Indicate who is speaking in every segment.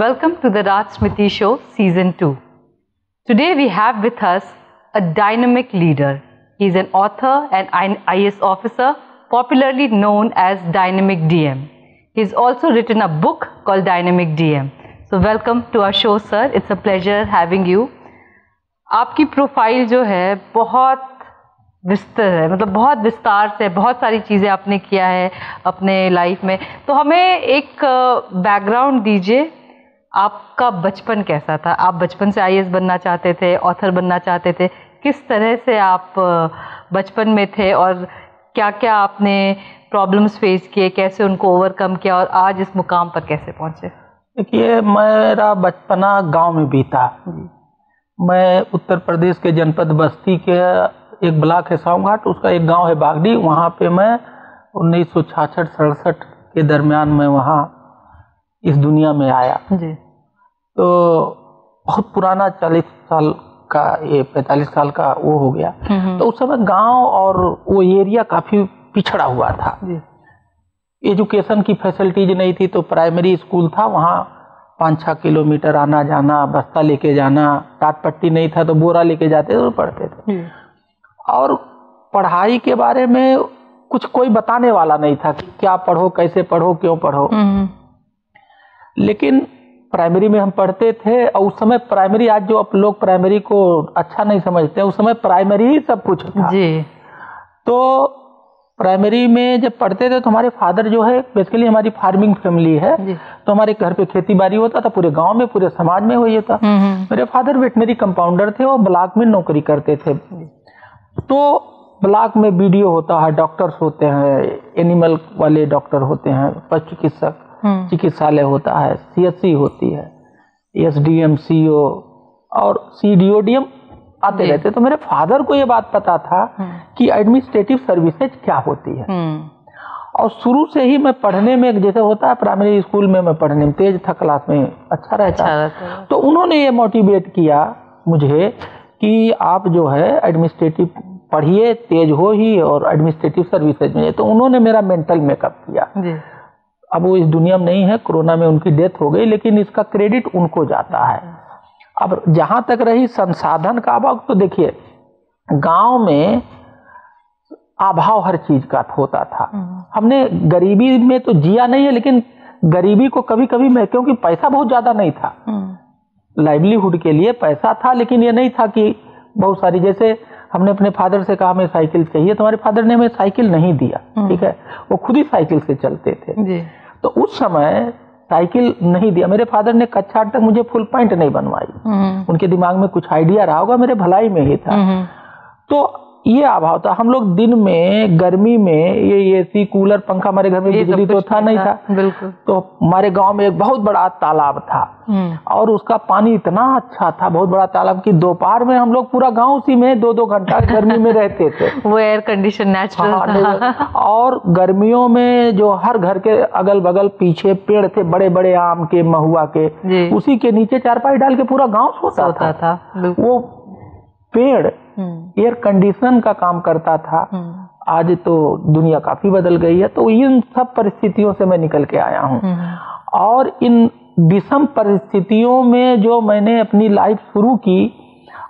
Speaker 1: Welcome to the Raj Smriti Show, Season 2. Today we have with us a dynamic leader. He is an author and an IS officer, popularly known as Dynamic DM. He's also written a book called Dynamic DM. So welcome to our show, sir. It's a pleasure having you. आपकी profile जो है बहुत विस्तर है मतलब बहुत विस्तार से बहुत सारी चीज़ें आपने किया है अपने लाइफ में तो हमें एक बैकग्राउंड दीजिए आपका बचपन कैसा था? आप बचपन से आईएएस बनना चाहते थे ऑथर बनना चाहते थे। किस तरह से आप बचपन में थे और क्या क्या आपने प्रॉब्लम्स फेस किए? कैसे उनको ओवरकम किया? और आज इस मुकाम पर कैसे पहुँचे?
Speaker 2: देखिए मेरा बचपना गाँव में बीता। मैं उत्तर प्रदेश के जनपद बस्ती के एक ब्लॉक है साव घाट उसका एक गाँव है बागडी। वहाँ पे मैं उन्नीस सौ सड़सठ के दरमियान मैं वहाँ इस दुनिया में आया।
Speaker 1: जी।
Speaker 2: तो बहुत पुराना चालीस साल का ये पैंतालीस साल का वो हो गया।
Speaker 1: हम्म,
Speaker 2: तो उस समय गाँव और वो एरिया काफ़ी पिछड़ा हुआ था। एजुकेशन की फैसिलिटीज़ नहीं थी तो प्राइमरी स्कूल था वहाँ पाँच छः किलोमीटर आना जाना बस्ता लेके जाना टाट पट्टी नहीं था तो बोरा लेके जाते थे और पढ़ते थे। और पढ़ाई के बारे में कुछ कोई बताने वाला नहीं था कि क्या पढ़ो कैसे पढ़ो क्यों पढ़ो।
Speaker 1: हम्म,
Speaker 2: लेकिन प्राइमरी में हम पढ़ते थे और उस समय प्राइमरी आज जो आप लोग प्राइमरी को अच्छा नहीं समझते उस समय प्राइमरी ही सब कुछ था।
Speaker 1: जी।
Speaker 2: तो प्राइमरी में जब पढ़ते थे तो हमारे फादर जो है बेसिकली हमारी फ़ार्मिंग फैमिली है तो हमारे घर पे खेती बाड़ी होता था पूरे गाँव में पूरे समाज में हो था।
Speaker 1: हम्म, हम्म,
Speaker 2: मेरे फादर वेटनरी कंपाउंडर थे और ब्लॉक में नौकरी करते थे। तो ब्लॉक में बीडीओ होता है डॉक्टर्स होते हैं एनिमल वाले डॉक्टर होते हैं पशु चिकित्सक। चिकित्सालय होता है सीएससी होती है एसडीएम सीओ और सीडीओडीएम आते
Speaker 1: जी।
Speaker 2: रहते तो मेरे फादर को ये बात पता था
Speaker 1: हम्म,
Speaker 2: कि एडमिनिस्ट्रेटिव सर्विसेज़ क्या होती है।
Speaker 1: हम्म,
Speaker 2: और शुरू से ही मैं पढ़ने में जैसे होता है प्राइमरी स्कूल में मैं पढ़ने में तेज था क्लास में अच्छा रहता।
Speaker 1: अच्छा है।
Speaker 2: तो उन्होंने ये मोटिवेट किया मुझे कि आप जो है एडमिनिस्ट्रेटिव पढ़िए तेज हो ही और एडमिनिस्ट्रेटिव सर्विसेज़ में तो उन्होंने मेरा मेंटल मेकअप किया।
Speaker 1: जी।
Speaker 2: अब वो इस दुनिया में नहीं है कोरोना में उनकी डेथ हो गई लेकिन इसका क्रेडिट उनको जाता है। अब जहाँ तक रही संसाधन का अभाव तो देखिए गाँव में अभाव हर चीज़ का होता था।
Speaker 1: हम्म,
Speaker 2: हमने गरीबी में तो जिया नहीं है लेकिन गरीबी को कभी कभी मैं क्योंकि पैसा बहुत ज़्यादा नहीं था।
Speaker 1: हम्म,
Speaker 2: लाइवलीहुड के लिए पैसा था लेकिन ये नहीं था कि बहुत सारी जैसे हमने अपने फादर से कहा हमें साइकिल चाहिए। तो हमारे फादर ने हमें साइकिल नहीं दिया
Speaker 1: हम्म।
Speaker 2: ठीक है? वो खुद ही साइकिल से चलते थे।
Speaker 1: जी।
Speaker 2: तो उस समय साइकिल नहीं दिया। मेरे फादर ने कच्छा तक मुझे फुल पॉइंट नहीं बनवाई।
Speaker 1: हम्म,
Speaker 2: उनके दिमाग में कुछ आइडिया रहा होगा मेरे भलाई में ही था।
Speaker 1: हम्म,
Speaker 2: तो ये अभाव था। हम लोग दिन में गर्मी में ये एसी कूलर पंखा हमारे घर में बिजली तो था नहीं था।
Speaker 1: बिल्कुल।
Speaker 2: तो हमारे गाँव में एक बहुत बड़ा तालाब था।
Speaker 1: हम्म,
Speaker 2: और उसका पानी इतना अच्छा था बहुत बड़ा तालाब की दोपहर में हम लोग पूरा गाँव उसी में दो दो घंटा गर्मी में रहते थे।
Speaker 1: वो एयर कंडीशन नेचुरल
Speaker 2: हाँ,
Speaker 1: था।
Speaker 2: और गर्मियों में जो हर घर के अगल बगल पीछे पेड़ थे बड़े बड़े आम के महुआ के उसी के नीचे चारपाई डाल के पूरा गाँव सोता था। वो पेड़ एयर कंडीशन का काम करता था।
Speaker 1: हम्म,
Speaker 2: आज तो दुनिया काफ़ी बदल गई है तो इन सब परिस्थितियों से मैं निकल के आया हूँ।
Speaker 1: हम्म,
Speaker 2: और इन विषम परिस्थितियों में जो मैंने अपनी लाइफ शुरू की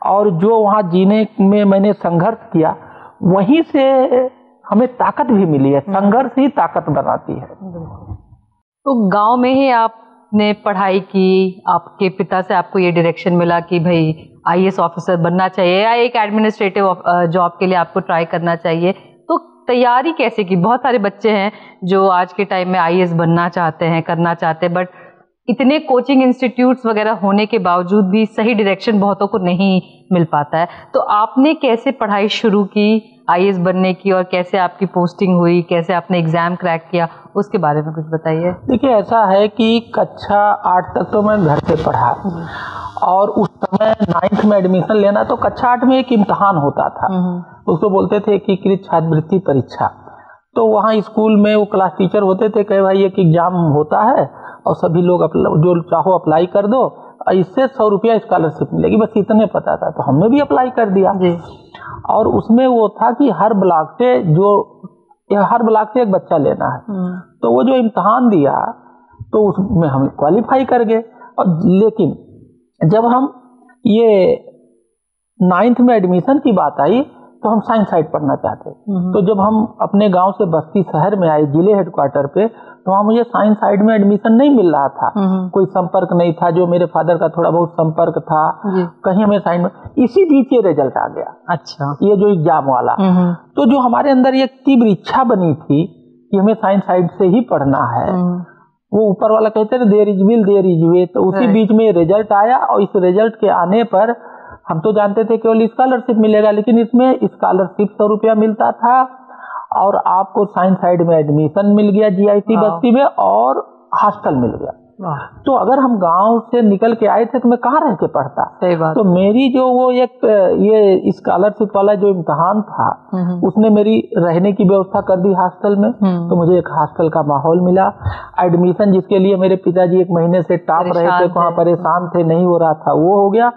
Speaker 2: और जो वहाँ जीने में मैंने संघर्ष किया वहीं से हमें ताकत भी मिली है। संघर्ष ही ताकत बनाती है।
Speaker 1: तो गाँव में ही आपने पढ़ाई की आपके पिता से आपको ये डायरेक्शन मिला कि भाई आईएएस ऑफिसर बनना चाहिए या एक एडमिनिस्ट्रेटिव जॉब के लिए आपको ट्राई करना चाहिए। तो तैयारी कैसे की? बहुत सारे बच्चे हैं जो आज के टाइम में आईएएस बनना चाहते हैं, करना चाहते हैं बट इतने कोचिंग इंस्टीट्यूट्स वगैरह होने के बावजूद भी सही डायरेक्शन बहुतों को नहीं मिल पाता है। तो आपने कैसे पढ़ाई शुरू की आईएएस बनने की और कैसे आपकी पोस्टिंग हुई, कैसे आपने एग्ज़ाम क्रैक किया? उसके बारे में कुछ बताइए।
Speaker 2: देखिए, ऐसा है कि कक्षा आठ तक तो मैं घर से पढ़ा। और उस समय नाइन्थ में एडमिशन लेना तो कक्षा आठ में एक इम्तहान होता था।
Speaker 1: हम्म,
Speaker 2: उसको बोलते थे एकीकृत छात्रवृत्ति परीक्षा। तो वहाँ स्कूल में वो क्लास टीचर होते थे कहे भाई एक एग्ज़ाम होता है और सभी लोग जो चाहो अप्लाई कर दो। इससे सौ रुपया स्कॉलरशिप मिलेगी। बस इतने पता था। तो हमने भी अप्लाई कर दिया।
Speaker 1: जी।
Speaker 2: और उसमें वो था कि हर ब्लॉक से जो हर ब्लॉक से एक बच्चा लेना है।
Speaker 1: हम्म,
Speaker 2: तो वो जो इम्तहान दिया तो उसमें हम क्वालिफाई कर गए। और लेकिन जब हम ये नाइन्थ में एडमिशन की बात आई तो हम साइंस साइड पढ़ना चाहते
Speaker 1: हम्म।
Speaker 2: तो जब हम अपने गाँव से बस्ती शहर में आए ज़िले हेडक्वार्टर पे तो वहाँ मुझे साइंस साइड में एडमिशन नहीं मिल रहा था
Speaker 1: हम्म।
Speaker 2: कोई संपर्क नहीं था जो मेरे फादर का थोड़ा बहुत संपर्क था कहीं हमें साइड में इसी बीच ये रिज़ल्ट आ गया
Speaker 1: अच्छा
Speaker 2: ये जो एग्ज़ाम वाला
Speaker 1: हम्म।
Speaker 2: तो जो हमारे अंदर एक तीव्र इच्छा बनी थी कि हमें साइंस साइड से ही पढ़ना है। वो ऊपर वाला कहते हैं there is will there is way तो उसी बीच में रिज़ल्ट आया और इस रिज़ल्ट के आने पर हम तो जानते थे केवल स्कॉलरशिप मिलेगा लेकिन इसमें स्कॉलरशिप सौ रुपया मिलता था और आपको साइंस साइड में एडमिशन मिल गया जीआईटी
Speaker 1: Wow.
Speaker 2: बस्ती में और हॉस्टल मिल गया। तो अगर हम गाँव से निकल के आए थे तो मैं कहाँ रह के पढ़ता?
Speaker 1: सही बात।
Speaker 2: तो मेरी जो वो एक ये स्कॉलरशिप वाला जो इम्तहान था
Speaker 1: हम्म।
Speaker 2: उसने मेरी रहने की व्यवस्था कर दी हॉस्टल में।
Speaker 1: हम्म।
Speaker 2: तो मुझे एक हॉस्टल का माहौल मिला। एडमिशन जिसके लिए मेरे पिताजी एक महीने से टाप रहे थे वहाँ परेशान थे नहीं हो रहा था वो हो गया।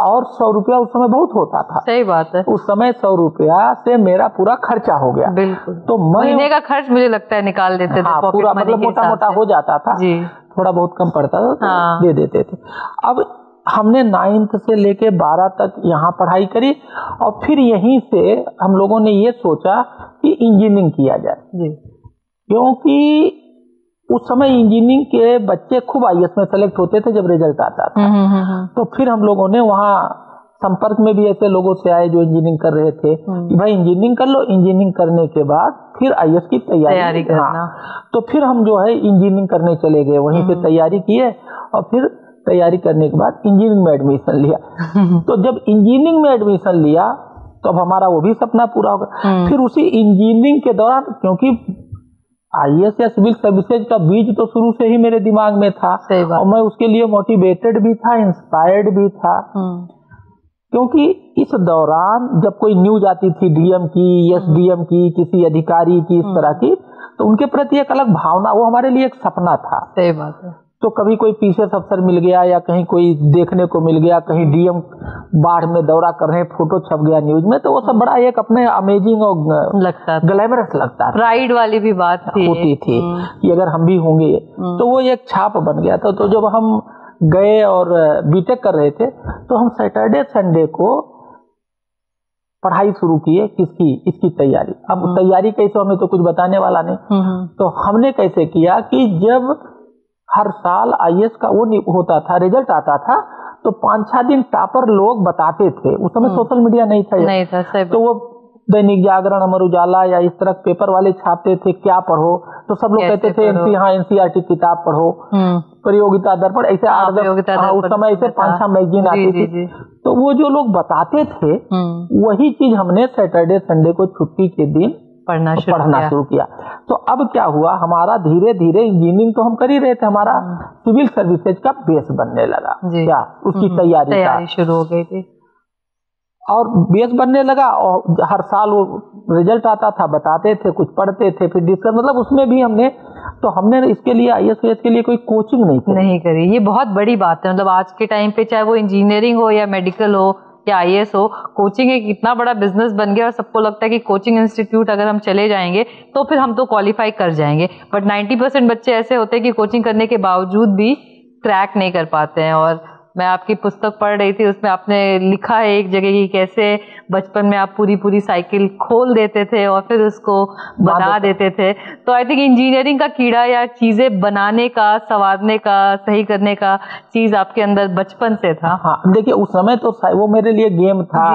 Speaker 2: और सौ रुपया उस समय बहुत होता था।
Speaker 1: सही बात है।
Speaker 2: उस समय सौ रुपया से मेरा पूरा खर्चा हो गया।
Speaker 1: बिल्कुल।
Speaker 2: तो मैं
Speaker 1: महीने का खर्च मुझे लगता है निकाल देते
Speaker 2: हाँ पूरा मतलब मोटा मोटा हो जाता था।
Speaker 1: जी।
Speaker 2: थोड़ा बहुत कम पड़ता था तो
Speaker 1: हाँ।
Speaker 2: दे देते थे। अब हमने नाइन्थ से लेके बारह तक यहाँ पढ़ाई करी और फिर यहीं से हम लोगों ने ये सोचा कि इंजीनियरिंग किया जाए। क्योंकि उस समय इंजीनियरिंग के बच्चे खूब आई में सेलेक्ट होते थे जब रिज़ल्ट आता था।
Speaker 1: हम्म, हम्म, हम्म,
Speaker 2: तो फिर हम लोगों ने वहाँ संपर्क में भी ऐसे लोगों से आए जो इंजीनियरिंग कर रहे थे
Speaker 1: हम्म।
Speaker 2: कि भाई इंजीनियरिंग कर लो इंजीनियरिंग करने के बाद फिर आई की तैयारी
Speaker 1: तैयारी करना।
Speaker 2: हाँ। तो फिर हम जो है इंजीनियरिंग करने चले गए वहीं
Speaker 1: हम्म।
Speaker 2: से तैयारी किए और फिर तैयारी करने के बाद इंजीनियरिंग में एडमिशन लिया तो जब इंजीनियरिंग में एडमिशन लिया तो अब हमारा वो भी सपना पूरा होगा
Speaker 1: हम्म।
Speaker 2: फिर उसी इंजीनियरिंग के दौरान क्योंकि आई या सिविल सर्विसेज़ का बीज तो शुरू से ही मेरे दिमाग में था और मैं उसके लिए मोटिवेटेड भी था इंस्पायर्ड भी था
Speaker 1: हम्म,
Speaker 2: क्योंकि इस दौरान जब कोई न्यूज़ आती थी डीएम की एसडीएम की किसी अधिकारी की इस तरह की तो उनके प्रति एक अलग भावना वो हमारे लिए एक सपना था।
Speaker 1: सही बात है।
Speaker 2: तो कभी कोई पीसीएस अफसर मिल गया या कहीं कोई देखने को मिल गया कहीं डीएम बाढ़ में दौरा कर रहे फ़ोटो छप गया न्यूज़ में तो वो सब बड़ा एक अपने अमेजिंग और
Speaker 1: लगता
Speaker 2: ग्लैमरस लगता
Speaker 1: प्राइड वाली भी बात थी।
Speaker 2: होती थी।
Speaker 1: हम्म,
Speaker 2: कि अगर हम भी होंगे तो वो एक छाप बन गया था। तो जब हम गए और बीटेक कर रहे थे तो हम सैटरडे संडे को पढ़ाई शुरू किए किसकी इसकी तैयारी। अब तैयारी कैसे हमें तो कुछ बताने वाला नहीं।
Speaker 1: हम्म, हम्म,
Speaker 2: तो हमने कैसे किया कि जब हर साल आईएएस का वो होता था रिज़ल्ट आता था तो पाँच छह दिन टापर लोग बताते थे। उस समय सोशल मीडिया नहीं था
Speaker 1: नहीं था
Speaker 2: तो वो दैनिक जागरण अमर उजाला या इस तरह पेपर वाले छापते थे क्या पढ़ो? तो सब लोग कहते थे एनसी हाँ। एनसीआरटी किताब पढ़ो।
Speaker 1: हम्म,
Speaker 2: प्रतियोगिता दर्पण ऐसे
Speaker 1: हाँ,
Speaker 2: हाँ, उस समय ऐसे पाँच छह मैगजीन आती थी।
Speaker 1: जी।
Speaker 2: तो वो जो लोग बताते थे
Speaker 1: हम्म,
Speaker 2: वही चीज़ हमने सैटरडे संडे को छुट्टी के दिन
Speaker 1: पढ़ना शुरू
Speaker 2: पढ़ना
Speaker 1: किया।
Speaker 2: शुरू किया। तो अब क्या हुआ? हमारा धीरे धीरे इंजीनियरिंग तो हम कर ही रहे थे हमारा सिविल सर्विसेज़ का बेस बनने लगा। क्या? उसकी
Speaker 1: हम्म,
Speaker 2: तैयारी
Speaker 1: शुरू हो गई थी।
Speaker 2: और बेस बनने लगा और हर साल वो रिज़ल्ट आता था, बताते थे, कुछ पढ़ते थे, फिर डिस्कस मतलब उसमें भी हमने तो हमने इसके लिए आई एस के लिए कोई कोचिंग नहीं की
Speaker 1: नहीं करी। ये बहुत बड़ी बात है। मतलब आज के टाइम पे चाहे वो इंजीनियरिंग हो या मेडिकल हो या आईएएस हो कोचिंग एक इतना बड़ा बिज़नेस बन गया और सबको लगता है कि कोचिंग इंस्टीट्यूट अगर हम चले जाएँगे तो फिर हम तो क्वालिफाई कर जाएँगे। बट 90 परसेंट बच्चे ऐसे होते हैं कि कोचिंग करने के बावजूद भी क्रैक नहीं कर पाते हैं और मैं आपकी पुस्तक पढ़ रही थी उसमें आपने लिखा है एक जगह की कैसे बचपन में आप पूरी पूरी साइकिल खोल देते थे और फिर उसको बना देते थे। तो आई थिंक इंजीनियरिंग का कीड़ा या चीज़ें बनाने का संवारने का सही करने का चीज़ आपके अंदर बचपन से था।
Speaker 2: हाँ देखिए उस समय तो वो मेरे लिए गेम था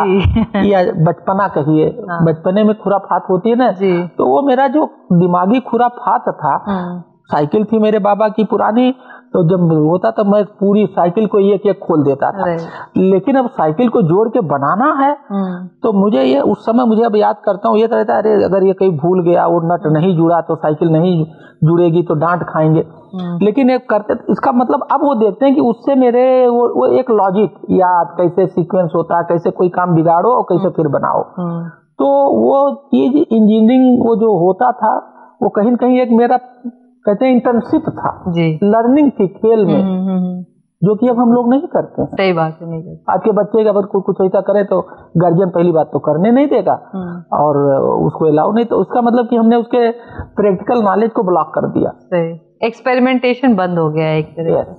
Speaker 2: या बचपना कहिए।
Speaker 1: हाँ।
Speaker 2: बचपने में खुराफात होती है ना
Speaker 1: जी।
Speaker 2: तो वो मेरा जो दिमागी खुराफात था
Speaker 1: हम्म,
Speaker 2: साइकिल थी मेरे बाबा की पुरानी तो जब होता तो मैं पूरी साइकिल को एक एक खोल देता था। लेकिन अब साइकिल को जोड़ के बनाना है
Speaker 1: हम्म,
Speaker 2: तो मुझे ये उस समय मुझे अब याद करता हूँ ये तो है अरे अगर ये कहीं भूल गया वो नट नहीं जुड़ा तो साइकिल नहीं जुड़ेगी तो डांट खाएँगे।
Speaker 1: हम्म,
Speaker 2: लेकिन एक करते इसका मतलब अब वो देखते हैं कि उससे मेरे वो, वो एक लॉजिक याद कैसे सीक्वेंस होता है कैसे कोई काम बिगाड़ो और कैसे फिर बनाओ।
Speaker 1: हम्म,
Speaker 2: तो वो चीज़ इंजीनियरिंग वो जो होता था वो कहीं न कहीं एक मेरा कहते हैं इंटर्नशिप था।
Speaker 1: जी।
Speaker 2: लर्निंग थी खेल में।
Speaker 1: हम्म, हम्म, हम्म,
Speaker 2: जो कि अब हम लोग नहीं करते हैं।
Speaker 1: सही बात है नहीं करते।
Speaker 2: आज के बच्चे का अगर कोई कुछ ऐसा करे तो गार्जियन पहली बात तो करने नहीं देगा। और उसको अलाउ नहीं तो उसका मतलब कि हमने उसके प्रैक्टिकल नॉलेज को ब्लॉक कर दिया।
Speaker 1: सही। एक्सपेरिमेंटेशन बंद हो गया एक तरह
Speaker 2: Yes.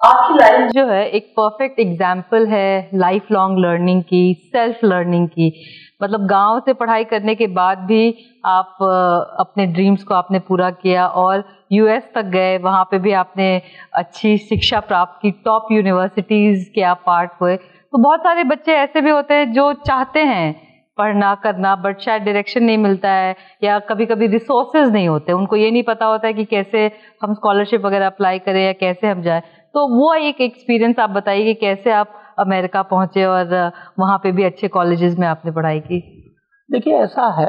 Speaker 1: आपकी लाइफ जो है एक परफेक्ट एग्ज़ाम्पल है लाइफ लॉन्ग लर्निंग की सेल्फ लर्निंग की। मतलब गाँव से पढ़ाई करने के बाद भी आप अपने ड्रीम्स को आपने पूरा किया और यूएस तक गए, वहाँ पे भी आपने अच्छी शिक्षा प्राप्त की टॉप यूनिवर्सिटीज़ के आप पार्ट हुए। तो बहुत सारे बच्चे ऐसे भी होते हैं जो चाहते हैं पढ़ना, करना बट शायद डायरेक्शन नहीं मिलता है या कभी कभी रिसोर्सेज नहीं होते। उनको ये नहीं पता होता है कि कैसे हम स्कॉलरशिप वगैरह अप्लाई करें या कैसे हम जाए। तो वो एक एक्सपीरियंस आप बताइए कि कैसे आप अमेरिका पहुँचे और वहाँ पे भी अच्छे कॉलेजेस में आपने पढ़ाई की?
Speaker 2: देखिए ऐसा है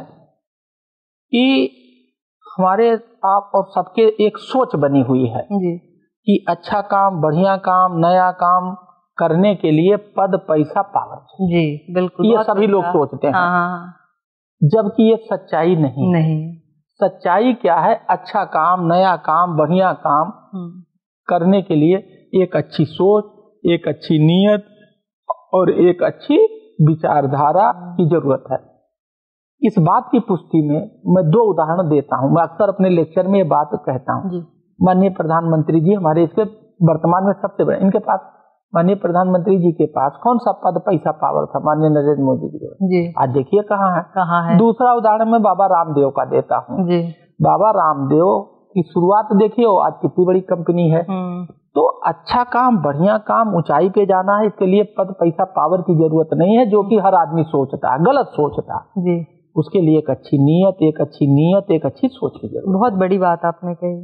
Speaker 2: कि हमारे आप और सबके एक सोच बनी हुई है
Speaker 1: जी।
Speaker 2: कि अच्छा काम बढ़िया काम नया काम करने के लिए पद पैसा पावर।
Speaker 1: जी बिल्कुल।
Speaker 2: ये सभी लोग सोचते हैं।
Speaker 1: हाँ, हाँ, हाँ।
Speaker 2: जबकि ये सच्चाई नहीं
Speaker 1: नहीं।
Speaker 2: सच्चाई क्या है? अच्छा काम नया काम बढ़िया काम हम्म। करने के लिए एक अच्छी सोच एक अच्छी नीयत और एक अच्छी विचारधारा की ज़रूरत है। इस बात की पुष्टि में मैं दो उदाहरण देता हूँ। मैं अक्सर अपने लेक्चर में ये बात कहता हूँ। माननीय प्रधानमंत्री जी हमारे इसके वर्तमान में सबसे बड़े इनके पास माननीय प्रधानमंत्री जी के पास कौन सा पद पैसा पावर था माननीय नरेंद्र मोदी जी आज देखिए कहाँ है।
Speaker 1: कहाँ है?
Speaker 2: दूसरा उदाहरण मैं बाबा रामदेव का देता हूँ। बाबा रामदेव की शुरुआत देखिए आज कितनी बड़ी कंपनी है। हम्म। तो अच्छा काम बढ़िया काम ऊंचाई पे जाना है इसके लिए पद पैसा पावर की ज़रूरत नहीं है जो कि हर आदमी सोचता है गलत सोचता
Speaker 1: जी।
Speaker 2: उसके लिए एक अच्छी नीयत एक अच्छी नीयत एक अच्छी सोच की ज़रूरत।
Speaker 1: बहुत बड़ी बात आपने कही।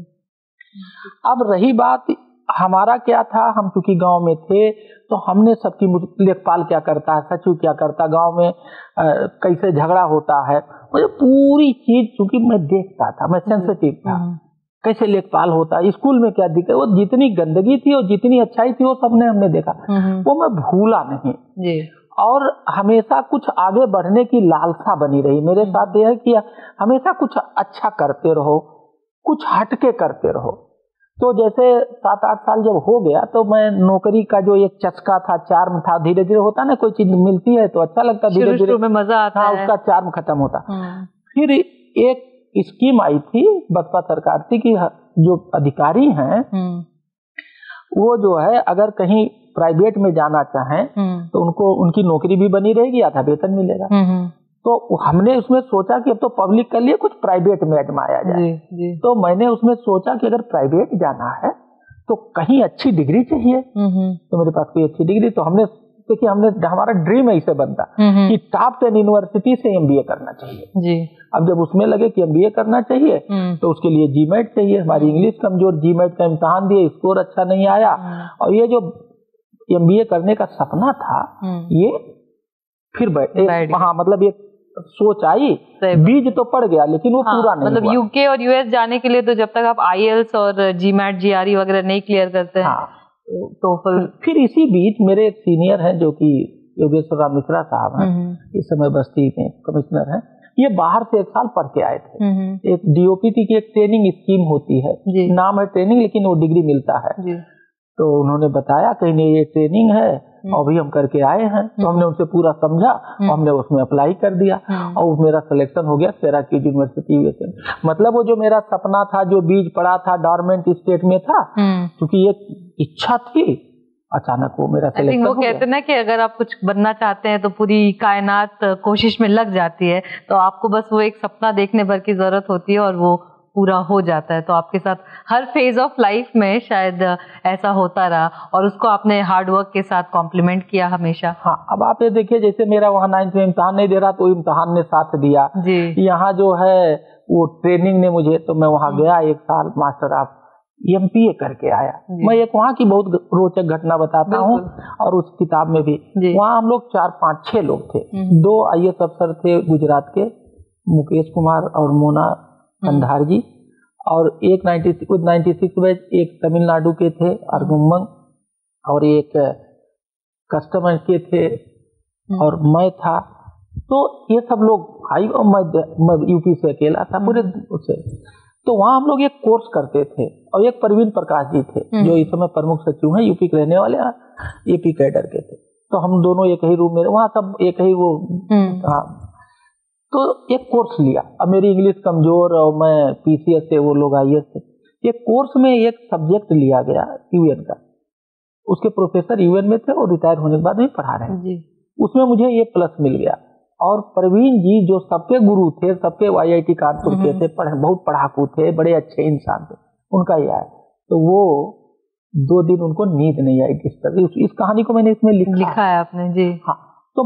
Speaker 2: अब रही बात हमारा क्या था? हम चूँकि गाँव में थे तो हमने सबकी लेखपाल क्या करता है? सचिव क्या करता गाँव में आ, कैसे झगड़ा होता है? मुझे पूरी चीज़ चूँकि मैं देखता था मैं सेंसिटिव था। हम्म। कैसे लेखपाल होता है स्कूल में क्या दिक्कत वो जितनी गंदगी थी और जितनी अच्छाई थी वो सबने हमने देखा। हम्म। वो मैं भूला नहीं।
Speaker 1: जी।
Speaker 2: और हमेशा कुछ आगे बढ़ने की लालसा बनी रही। मेरे हम्म। साथ यह है कि हमेशा कुछ अच्छा करते रहो कुछ हटके करते रहो। तो जैसे सात आठ साल जब हो गया तो मैं नौकरी का जो एक चस्का था चार्म था धीरे धीरे होता ना कोई चीज़ मिलती है तो अच्छा लगता
Speaker 1: धीरे धीरे में मज़ा आता हाँ,
Speaker 2: है। उसका चार्म खत्म होता। हम्म। फिर एक स्कीम आई थी बसपा सरकार थी कि जो अधिकारी हैं हम्म। वो जो है अगर कहीं प्राइवेट में जाना चाहें हम्म। तो उनको उनकी नौकरी भी बनी रहेगी आधा वेतन मिलेगा हम्म, तो हमने उसमें सोचा कि अब तो पब्लिक के लिए कुछ प्राइवेट में अजमाया जाए जी, जी। तो मैंने उसमें सोचा कि अगर प्राइवेट जाना है तो कहीं अच्छी डिग्री चाहिए तो मेरे पास कोई अच्छी डिग्री तो हमने देखिए हमने हमारा ड्रीम ऐसे बनता कि टॉप टेन यूनिवर्सिटी से एमबीए करना चाहिए।
Speaker 1: जी।
Speaker 2: अब जब उसमें लगे कि एमबीए करना चाहिए हम्म। तो उसके लिए जीमेट चाहिए। हमारी इंग्लिश हम्म। कमज़ोर जीमेट का इम्तहान दिए स्कोर अच्छा नहीं आया। हम्म। और ये जो एमबीए करने का सपना था ये फिर हाँ मतलब एक सोच आई बीज तो पड़ गया लेकिन वो हाँ, पूरा नहीं
Speaker 1: मतलब यूके और यूएस जाने के लिए तो जब तक आप आई और जीमेट जीआरई वगैरह नहीं क्लियर करते हैं हाँ,
Speaker 2: तो फिर, फिर इसी बीच मेरे एक सीनियर हैं जो कि योगेश्वर राम मिश्रा साहब हैं इस समय बस्ती में कमिश्नर हैं। ये बाहर से एक साल पढ़ के आए थे। हम्म, हम्म। एक डीओपीटी की एक ट्रेनिंग स्कीम होती है। नाम है ट्रेनिंग लेकिन वो डिग्री मिलता है। तो उन्होंने बताया कहीं नहीं ये ट्रेनिंग है हम्म। अभी हम करके आए हैं। तो हमने उनसे पूरा समझा और हमने उसमें अप्लाई कर दिया। और मेरा सिलेक्शन हो गया सैराकीज यूनिवर्सिटी मतलब वो जो मेरा सपना था जो बीज पड़ा था डॉर्मेंट स्टेट में था क्योंकि एक इच्छा थी अचानक वो मेरा सिलेक्शन
Speaker 1: वो कहते ना कि अगर आप कुछ बनना चाहते हैं तो पूरी कायनात कोशिश में लग जाती है तो आपको बस वो एक सपना देखने भर की ज़रूरत होती है और वो पूरा हो जाता है। तो आपके साथ हर फ़ेज़ ऑफ़ लाइफ में शायद ऐसा होता रहा और उसको आपने हार्ड वर्क के साथ कॉम्प्लीमेंट किया हमेशा।
Speaker 2: हाँ अब आप ये देखिए जैसे मेरा वहाँ नाइन्थ में इम्तहान नहीं दे रहा तो इम्तहान ने साथ दिया।
Speaker 1: जी।
Speaker 2: यहाँ जो है वो ट्रेनिंग ने मुझे तो मैं वहाँ हम्म। गया एक साल मास्टर आप एम करके आया। मैं एक वहाँ की बहुत रोचक घटना बताता हूँ और उस किताब में भी। वहाँ हम लोग चार पाँच छह लोग थे। हम्म। दो आई एस अफसर थे गुजरात के मुकेश कुमार और मोना हम्म। कंधार जी। और एक नाइन्टी नाइन्टी सिक्स में एक तमिलनाडु के थे अरगुमंग और एक कस्टमर के थे हम्म। और मैं था। तो ये सब लोग आई और मैं, मैं यूपी से अकेला था पूरे उसे तो वहाँ हम लोग एक कोर्स करते थे और एक प्रवीण प्रकाश जी थे हम्म। जो इस समय प्रमुख सचिव हैं यूपी के रहने वाले एपी कैडर के थे। तो हम दोनों एक ही रूम में वहाँ सब एक ही वो हम्म। हाँ। तो एक कोर्स लिया। अब मेरी इंग्लिश कमज़ोर और मैं पीसीएस से वो लोग आई थे एक कोर्स में एक सब्जेक्ट लिया गया यूएन का। उसके प्रोफेसर यूएन में थे और रिटायर होने के बाद भी पढ़ा रहे हैं। उसमें मुझे ये प्लस मिल गया। और प्रवीण जी जो सबके गुरु थे सबके आईआईटी कानपुर के
Speaker 1: हम्म।
Speaker 2: थे पढ़े बहुत पढ़ाकू थे बड़े अच्छे इंसान थे उनका ये आया तो वो दो दिन उनको नींद नहीं आई डिस्टर्ब इस, इस कहानी को मैंने इसमें लिखा,
Speaker 1: लिखा है आपने जी।
Speaker 2: हाँ तो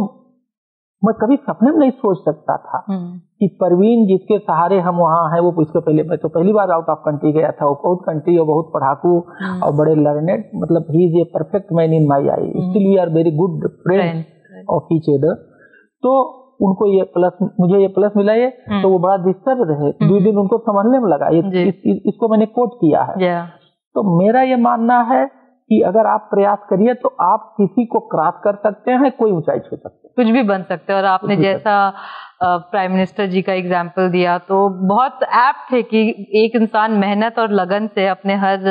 Speaker 2: मैं कभी सपने में नहीं सोच सकता था
Speaker 1: हम्म,
Speaker 2: कि परवीन जिसके सहारे हम वहाँ हैं वो इसके पहले मैं तो पहली बार आउट ऑफ़ कंट्री गया था। वो बहुत कंट्री और बहुत पढ़ाकू
Speaker 1: हम्म।
Speaker 2: और बड़े लर्नेड मतलब ही is a perfect man in my I still we are very good friend of each other तो उनको ये प्लस मुझे ये प्लस मिला ये
Speaker 1: हम्म।
Speaker 2: तो वो बड़ा डिस्टर्ब रहे। दो दिन उनको समझने में लगा ये। इस, इस, इसको मैंने कोट किया है। तो मेरा ये मानना है कि अगर आप प्रयास करिए तो आप किसी को क्रॉस कर सकते हैं कोई ऊंचाई छू सकते हैं।
Speaker 1: कुछ भी बन सकते हैं। और आपने जैसा प्राइम मिनिस्टर जी का एग्ज़ाम्पल दिया तो बहुत ऐप्ट थे कि एक इंसान मेहनत और लगन से अपने हर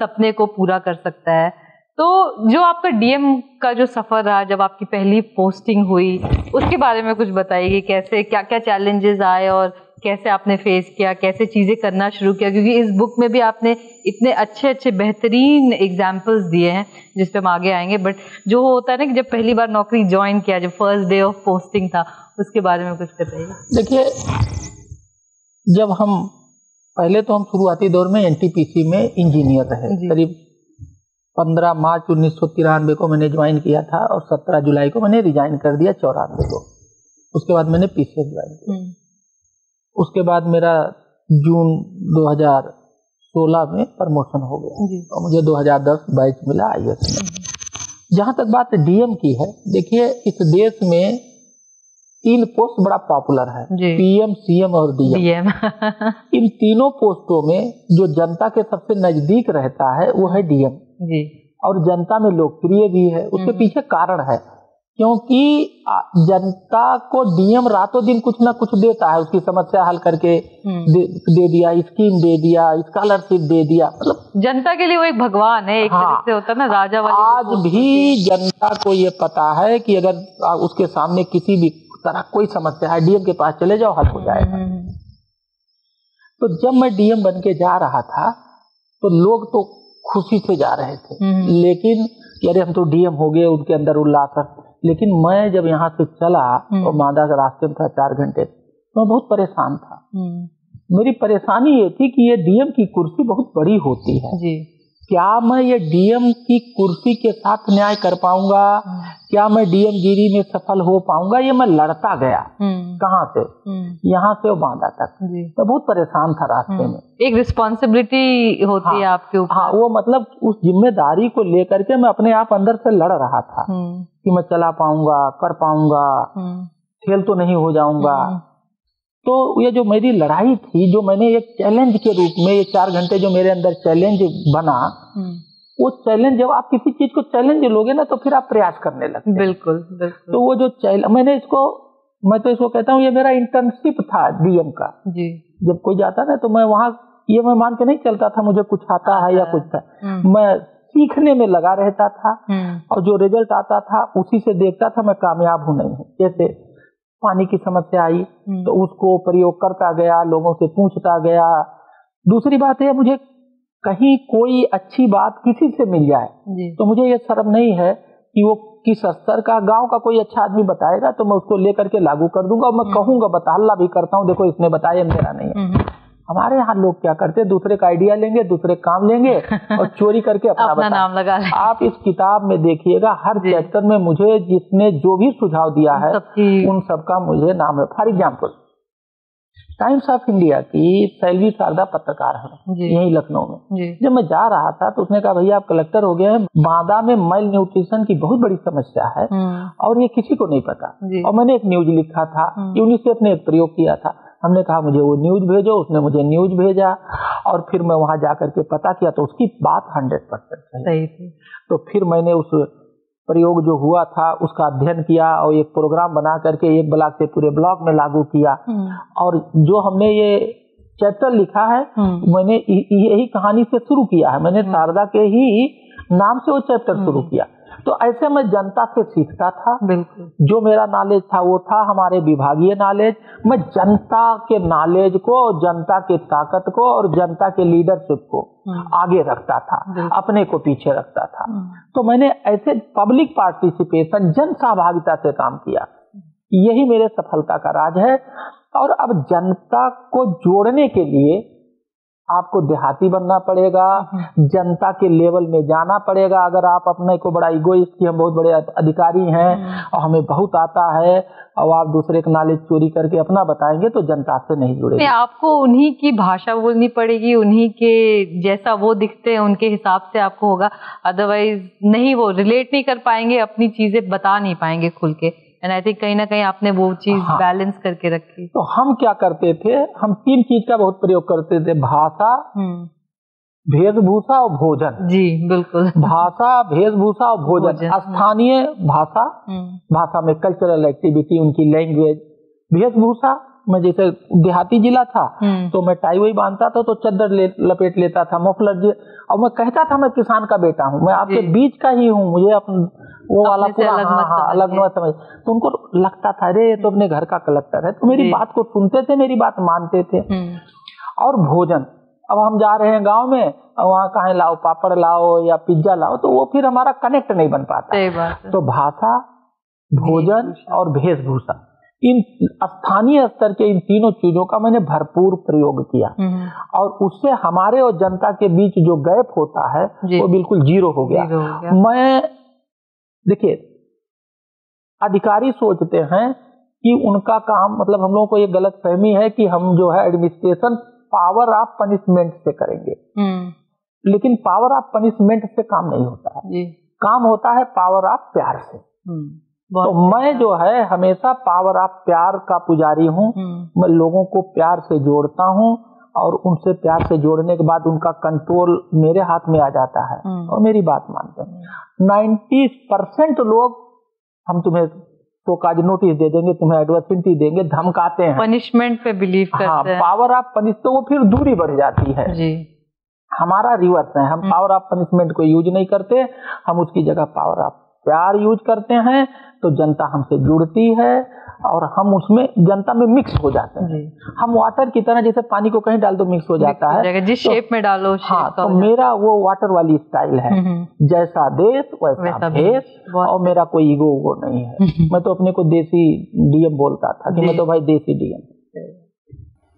Speaker 1: सपने को पूरा कर सकता है। तो जो आपका डीएम का जो सफ़र रहा जब आपकी पहली पोस्टिंग हुई उसके बारे में कुछ बताइए कैसे क्या क्या चैलेंजेस आए और कैसे आपने फेस किया कैसे चीज़ें करना शुरू किया? क्योंकि इस बुक में भी आपने इतने अच्छे अच्छे बेहतरीन एग्जाम्पल्स दिए हैं जिस पे हम आगे आएँगे। बट जो होता है ना कि जब पहली बार नौकरी ज्वाइन किया जब फ़र्स्ट डे ऑफ़ पोस्टिंग था उसके बारे में कुछ बताइए।
Speaker 2: देखिए जब हम पहले तो हम शुरुआती दौर में एनटीपीसी में इंजीनियर रहे करीब 15 मार्च उन्नीस सौ तिरानवे को मैंने ज्वाइन किया था और 17 जुलाई को मैंने रिजाइन कर दिया चौरानवे को। उसके बाद मैंने पीसीएस ज्वाइन किया।
Speaker 1: हम्म,
Speaker 2: उसके बाद मेरा जून 2016 में प्रमोशन हो गया। और मुझे 2010 बैच मिला आई में। जहाँ तक बात डीएम की है देखिए इस देश में तीन पोस्ट बड़ा पॉपुलर है। पीएम सीएम और डीएम इन तीनों पोस्टों में जो जनता के सबसे नज़दीक रहता है वो है डीएम
Speaker 1: जी।
Speaker 2: और जनता में लोकप्रिय भी है। उसके
Speaker 1: हम्म।
Speaker 2: पीछे कारण है। क्योंकि जनता को डीएम रातों दिन कुछ ना कुछ देता है। उसकी समस्या हल करके
Speaker 1: हम्म।
Speaker 2: दे, दे दिया स्कीम दे दिया स्कॉलरशिप दे दिया। मतलब
Speaker 1: जनता के लिए वो एक भगवान है एक
Speaker 2: हाँ।
Speaker 1: से होता है ना राजा वाली
Speaker 2: आज भी जनता को ये पता है कि अगर उसके सामने किसी भी तरह कोई समस्या है डीएम के पास चले जाओ हल हो जाएगा।
Speaker 1: हम्म,
Speaker 2: तो जब मैं डीएम बन के जा रहा था तो लोग तो खुशी से जा रहे थे।
Speaker 1: हम्म।
Speaker 2: लेकिन अरे हम तो डीएम हो गए उनके अंदर उल्लास लेकिन मैं जब यहाँ से चला
Speaker 1: हम्म।
Speaker 2: और मादा का रास्ते में था चार घंटे। तो मैं बहुत परेशान था। मेरी परेशानी ये थी कि ये डीएम की कुर्सी बहुत बड़ी होती है।
Speaker 1: जी।
Speaker 2: क्या मैं ये डीएम की कुर्सी के साथ न्याय कर पाऊँगा? क्या मैं डीएम गिरी में सफल हो पाऊँगा? ये मैं लड़ता गया।
Speaker 1: हम्म,
Speaker 2: कहाँ से?
Speaker 1: हम्म,
Speaker 2: यहाँ से बांदा तक। मैं बहुत परेशान था रास्ते
Speaker 1: हम्म।
Speaker 2: में।
Speaker 1: एक रिस्पॉन्सिबिलिटी होती हाँ,
Speaker 2: है।
Speaker 1: आपके ऊपर।
Speaker 2: हाँ वो मतलब उस ज़िम्मेदारी को लेकर के मैं अपने आप अंदर से लड़ रहा था कि मैं चला पाऊँगा कर पाऊँगा। फेल तो नहीं हो जाऊँगा। तो ये जो मेरी लड़ाई थी जो मैंने एक चैलेंज के रूप में ये चार घंटे जो मेरे अंदर चैलेंज बना
Speaker 1: हम्म,
Speaker 2: वो चैलेंज जब आप किसी चीज़ को चैलेंज लोगे ना तो फिर आप प्रयास करने लगते
Speaker 1: बिल्कुल बिल्कुल।
Speaker 2: तो वो जो चैलेंज मैंने इसको मैं तो इसको कहता हूँ ये मेरा इंटर्नशिप था डीएम का।
Speaker 1: जी।
Speaker 2: जब कोई जाता ना तो मैं वहाँ ये मैं मान के नहीं चलता था मुझे कुछ आता है या कुछ था।
Speaker 1: हम्म,
Speaker 2: मैं सीखने में लगा रहता था
Speaker 1: हम्म,
Speaker 2: और जो रिज़ल्ट आता था उसी से देखता था मैं कामयाब हूँ नहीं हूँ। जैसे पानी की समस्या आई
Speaker 1: हम्म,
Speaker 2: तो उसको प्रयोग करता गया लोगों से पूछता गया। दूसरी बात है मुझे कहीं कोई अच्छी बात किसी से मिल जाए तो मुझे ये शर्म नहीं है कि वो किस स्तर का गाँव का कोई अच्छा आदमी बताएगा तो मैं उसको लेकर के लागू कर दूँगा और मैं कहूँगा बताल्ला भी करता हूँ देखो इसने बताया मेरा नहीं है।
Speaker 1: हम्म,
Speaker 2: हमारे यहाँ लोग क्या करते हैं दूसरे का आइडिया लेंगे दूसरे काम लेंगे और चोरी करके अपना
Speaker 1: अपना। नाम लगा ले।
Speaker 2: आप इस किताब में देखिएगा हर चैप्टर में मुझे जिसने जो भी सुझाव दिया है उन सबका मुझे नाम है। For example Times of India की सैलवी शारदा पत्रकार है यही लखनऊ में। जब मैं जा रहा था तो उसने कहा भैया आप कलेक्टर हो गए हैं बांदा में माइल न्यूट्रिशन की बहुत बड़ी समस्या है
Speaker 1: हम्म,
Speaker 2: और ये किसी को नहीं पता। और मैंने एक न्यूज़ लिखा था
Speaker 1: हम्म।
Speaker 2: यूनिसेफ ने एक प्रयोग किया था। हमने कहा मुझे वो न्यूज़ भेजो। उसने मुझे न्यूज़ भेजा और फिर मैं वहाँ जा करके पता किया तो उसकी बात हंड्रेड परसेंट सही।
Speaker 1: थी।
Speaker 2: तो फिर मैंने उस प्रयोग जो हुआ था उसका अध्ययन किया और एक प्रोग्राम बना करके एक ब्लॉक से पूरे ब्लॉक में लागू किया।
Speaker 1: हम्म,
Speaker 2: और जो हमने ये चैप्टर लिखा है
Speaker 1: हम्म,
Speaker 2: मैंने यही कहानी से शुरू किया है। मैंने शारदा के ही नाम से वो चैप्टर शुरू किया। तो ऐसे मैं जनता से सीखता था। जो मेरा नॉलेज था वो था हमारे विभागीय नॉलेज मैं जनता के नॉलेज को जनता के ताकत को और जनता के लीडरशिप को
Speaker 1: हम्म।
Speaker 2: आगे रखता था अपने को पीछे रखता था।
Speaker 1: हम्म।
Speaker 2: तो मैंने ऐसे पब्लिक पार्टिसिपेशन जन सहभागिता से काम किया। यही मेरे सफलता का राज है। और अब जनता को जोड़ने के लिए आपको देहाती बनना पड़ेगा जनता के लेवल में जाना पड़ेगा। अगर आप अपने को बड़ा इगोइस्ट की हम बहुत बड़े अधिकारी हैं और हमें बहुत आता है और आप दूसरे का नॉलेज चोरी करके अपना बताएँगे तो जनता से नहीं
Speaker 1: नहीं,
Speaker 2: जुड़ेगी
Speaker 1: आपको उन्हीं की भाषा बोलनी पड़ेगी उन्हीं के जैसा वो दिखते हैं उनके हिसाब से आपको होगा। अदरवाइज़ नहीं वो रिलेट नहीं कर पाएँगे अपनी चीज़ें बता नहीं पाएँगे खुल के। एंड आई थिंक कहीं ना कहीं आपने वो चीज़
Speaker 2: हाँ।
Speaker 1: बैलेंस करके रखी।
Speaker 2: तो हम क्या करते थे? हम तीन चीज़ का बहुत प्रयोग करते थे। भाषा
Speaker 1: हम्म।
Speaker 2: वेशभूषा और भोजन।
Speaker 1: जी बिल्कुल।
Speaker 2: भाषा वेशभूषा और भोजन।
Speaker 1: भोजन,
Speaker 2: स्थानीय भाषा
Speaker 1: हम्म।
Speaker 2: भाषा में कल्चरल एक्टिविटी उनकी लैंग्वेज वेशभूषा में जैसे देहाती जिला था
Speaker 1: हम्म।
Speaker 2: तो मैं टाई वही बांधता था तो चद्दर ले, लपेट लेता था मफलर और मैं कहता था मैं किसान का बेटा हूँ। मैं आपके बीच का ही हूँ। मुझे अपन वो वाला पूरा
Speaker 1: अलग
Speaker 2: हाँ हाँ अलग मत समझ तो उनको लगता था अरे ये तो अपने घर का कलेक्टर है। तो मेरी बात को सुनते थे मेरी बात मानते थे।
Speaker 1: हम्म।
Speaker 2: और भोजन अब हम जा रहे हैं गाँव में वहाँ कहीं लाओ पापड़ लाओ या पिज्जा लाओ तो वो फिर हमारा कनेक्ट नहीं बन पाता। तो भाषा भोजन और वेशभूषा इन स्थानीय स्तर के इन तीनों चीज़ों का मैंने भरपूर प्रयोग किया।
Speaker 1: हम्म
Speaker 2: और उससे हमारे और जनता के बीच जो गैप होता है वो बिल्कुल ज़ीरो हो गया।
Speaker 1: ज़ीरो हो गया।
Speaker 2: मैं देखिए अधिकारी सोचते हैं कि उनका काम मतलब हम लोगों को ये गलत फहमी है कि हम जो है एडमिनिस्ट्रेशन पावर ऑफ़ पनिशमेंट से करेंगे।
Speaker 1: हम्म।
Speaker 2: लेकिन पावर ऑफ़ पनिशमेंट से काम नहीं होता है।
Speaker 1: जी।
Speaker 2: काम होता है पावर ऑफ़ प्यार से।
Speaker 1: हम्म।
Speaker 2: तो मैं जो है हमेशा पावर ऑफ़ प्यार का पुजारी हूँ।
Speaker 1: हम्म।
Speaker 2: मैं लोगों को प्यार से जोड़ता हूँ और उनसे प्यार से जोड़ने के बाद उनका कंट्रोल मेरे हाथ में आ जाता है। और मेरी बात मानते हैं। नाइन्टी परसेंट लोग हम तुम्हें तो काज नोटिस दे देंगे तुम्हें एडवर्सिटी देंगे धमकाते हैं।
Speaker 1: पनिशमेंट पे बिलीव करते हाँ।
Speaker 2: हैं पावर ऑफ़ पनिश तो वो फिर दूरी बढ़ जाती है।
Speaker 1: जी।
Speaker 2: हमारा रिवर्स है हम पावर ऑफ़ पनिशमेंट को यूज़ नहीं करते हम उसकी जगह पावर ऑफ़ प्यार यूज़ करते हैं तो जनता हमसे जुड़ती है और हम उसमें जनता में मिक्स हो जाते हैं। हम वाटर की तरह जैसे पानी को कहीं डाल दो मिक्स हो जाता है।
Speaker 1: जिस
Speaker 2: तो-
Speaker 1: शेप में डालो
Speaker 2: शेप
Speaker 1: हाँ तो
Speaker 2: मेरा वो वाटर वाली स्टाइल है।
Speaker 1: है। हम्म,
Speaker 2: जैसा देश वैसा,
Speaker 1: वैसा
Speaker 2: भेष और मेरा कोई ईगो वो नहीं है। मैं तो अपने को देसी डीएम बोलता था कि मैं तो भाई देसी डीएम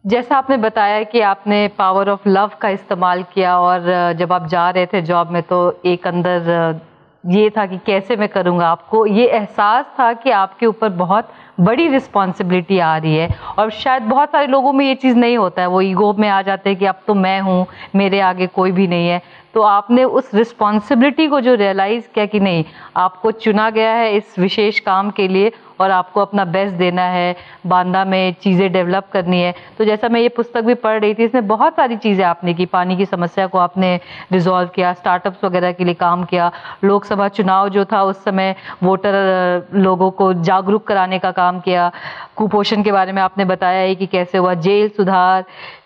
Speaker 1: जैसा आपने बताया कि आपने पावर ऑफ़ लव का इस्तेमाल किया और जब आप जा रहे थे जॉब में तो एक अंदर ये था कि कैसे मैं करूँगा आपको। ये एहसास था कि आपके ऊपर बहुत बड़ी रिस्पॉन्सिबिलिटी आ रही है और शायद बहुत सारे लोगों में ये चीज़ नहीं होता है। वो ईगो में आ जाते हैं कि अब तो मैं हूँ, मेरे आगे कोई भी नहीं है। तो आपने उस रिस्पॉन्सिबिलिटी को जो रियलाइज़ किया कि नहीं, आपको चुना गया है इस विशेष काम के लिए और आपको अपना बेस्ट देना है, बांदा में चीज़ें डेवलप करनी है। तो जैसा मैं ये पुस्तक भी पढ़ रही थी, इसमें बहुत सारी चीज़ें आपने की, पानी की समस्या को आपने रिजॉल्व किया स्टार्टअप्स वगैरह के लिए काम किया, लोकसभा चुनाव जो था उस समय वोटर लोगों को जागरूक कराने का काम किया। कुपोषण के बारे में आपने बताया है कि कैसे हुआ, जेल सुधार,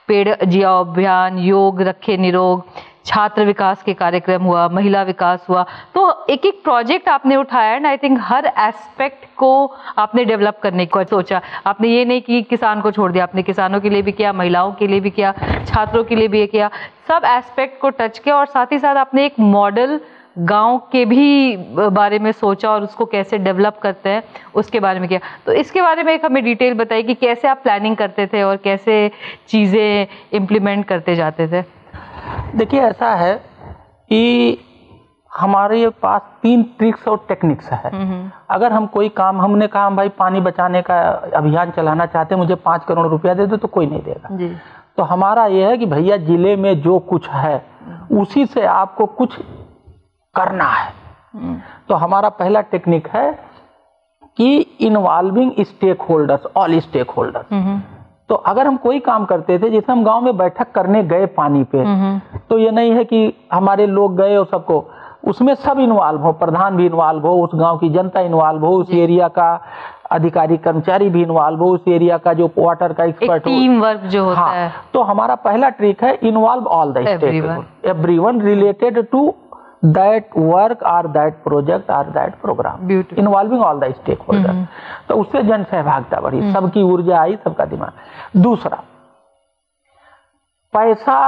Speaker 1: पेड़ जिया अभियान, योग रखे निरोग छात्र विकास के कार्यक्रम हुआ, महिला विकास हुआ। तो एक एक प्रोजेक्ट आपने उठाया एंड आई थिंक हर एस्पेक्ट को आपने डेवलप करने को सोचा। आपने ये नहीं कि किसान को छोड़ दिया, आपने किसानों के लिए भी किया, महिलाओं के लिए भी किया, छात्रों के लिए भी किया। सब एस्पेक्ट को टच किया और साथ ही साथ आपने एक मॉडल गाँव के भी बारे में सोचा और उसको कैसे डेवलप करते हैं, उसके बारे में किया। तो इसके बारे में एक हमें डिटेल बताइए कि कैसे आप प्लानिंग करते थे और कैसे चीज़ें इम्प्लीमेंट करते जाते थे।
Speaker 2: देखिए ऐसा है कि हमारे पास तीन ट्रिक्स और टेक्निक्स है।
Speaker 1: हम्म
Speaker 2: अगर हम कोई काम हमने कहा भाई पानी बचाने का अभियान चलाना चाहते हैं मुझे पाँच करोड़ रुपया दे दो तो कोई नहीं देगा।
Speaker 1: जी।
Speaker 2: तो हमारा ये है कि भैया ज़िले में जो कुछ है उसी से आपको कुछ करना है।
Speaker 1: हम्म,
Speaker 2: तो हमारा पहला टेक्निक है कि involving stakeholders all stakeholders
Speaker 1: hmm
Speaker 2: तो अगर हम कोई काम करते थे जैसे हम गाँव में बैठक करने गए पानी पे
Speaker 1: हम्म
Speaker 2: तो ये नहीं है कि हमारे लोग गए और सबको उसमें सब इन्वॉल्व हो प्रधान भी इन्वॉल्व हो उस गाँव की जनता इन्वॉल्व हो उस एरिया का अधिकारी कर्मचारी भी इन्वॉल्व हो उस एरिया का जो वाटर का एक्सपर्ट हो।
Speaker 1: टीम वर्क जो होता
Speaker 2: हाँ
Speaker 1: है।
Speaker 2: तो हमारा पहला ट्रिक है involve all the
Speaker 1: Everyone.
Speaker 2: Everyone related to that work or that project or that program
Speaker 1: Beautiful.
Speaker 2: Involving all the stakeholder तो उससे जन सहभागिता बढ़ी सबकी ऊर्जा आई सबका दिमाग। दूसरा पैसा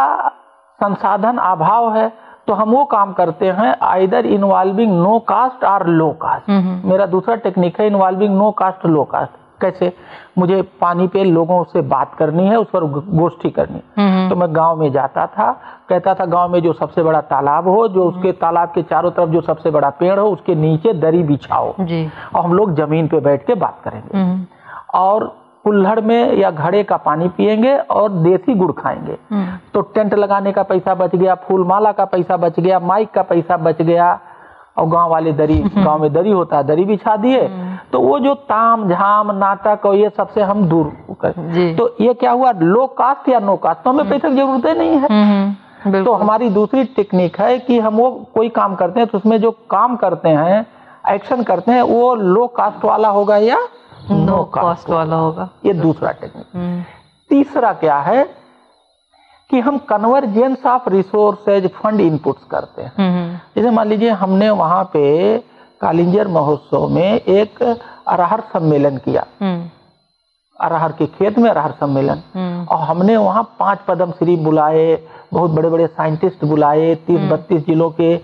Speaker 2: संसाधन अभाव है तो हम वो काम करते हैं आइदर इन्वॉल्विंग नो कास्ट और लो कास्ट मेरा दूसरा टेक्निक है involving no cost low cost कैसे? मुझे पानी पे लोगों से बात करनी है उस पर गोष्ठी करनी है। तो मैं गाँव में जाता था कहता था गाँव में जो सबसे बड़ा तालाब हो जो उसके तालाब के चारों तरफ़ जो सबसे बड़ा पेड़ हो उसके नीचे दरी बिछाओ। और हम लोग ज़मीन पे बैठ के बात करेंगे।
Speaker 1: हम्म,
Speaker 2: और कुल्हड़ में या घड़े का पानी पिएँगे और देसी गुड़ खाएँगे।
Speaker 1: हम्म,
Speaker 2: तो टेंट लगाने का पैसा बच गया फूल माला का पैसा बच गया माइक का पैसा बच गया और गाँव वाले दरी गाँव में दरी होता है दरी बिछा दिए तो वो जो ताम झाम नाटक और ये सबसे हम दूर कर तो ये क्या हुआ? लो कास्ट या नो कास्ट? तो हमें पैसे की ज़रूरत ही नहीं है।
Speaker 1: हम्म, हम्म,
Speaker 2: तो हमारी दूसरी टेक्निक है कि हम वो कोई काम करते हैं तो उसमें जो काम करते हैं एक्शन करते हैं वो लो कास्ट वाला होगा या
Speaker 1: नो
Speaker 2: कास्ट
Speaker 1: वाला होगा।
Speaker 2: ये दूसरा टेक्निक
Speaker 1: हम्म,
Speaker 2: तीसरा क्या है? कि हम convergence of resources fund inputs करते हैं।
Speaker 1: हम्म,
Speaker 2: जैसे मान लीजिए हमने वहाँ पे कालिंजर महोत्सव में एक अरहर सम्मेलन किया।
Speaker 1: हम्म,
Speaker 2: अरहर के खेत में अरहर सम्मेलन।
Speaker 1: हम्म,
Speaker 2: और हमने वहाँ पाँच पद्म श्री बुलाए बहुत बड़े बड़े साइंटिस्ट बुलाए तीस बत्तीस जिलों के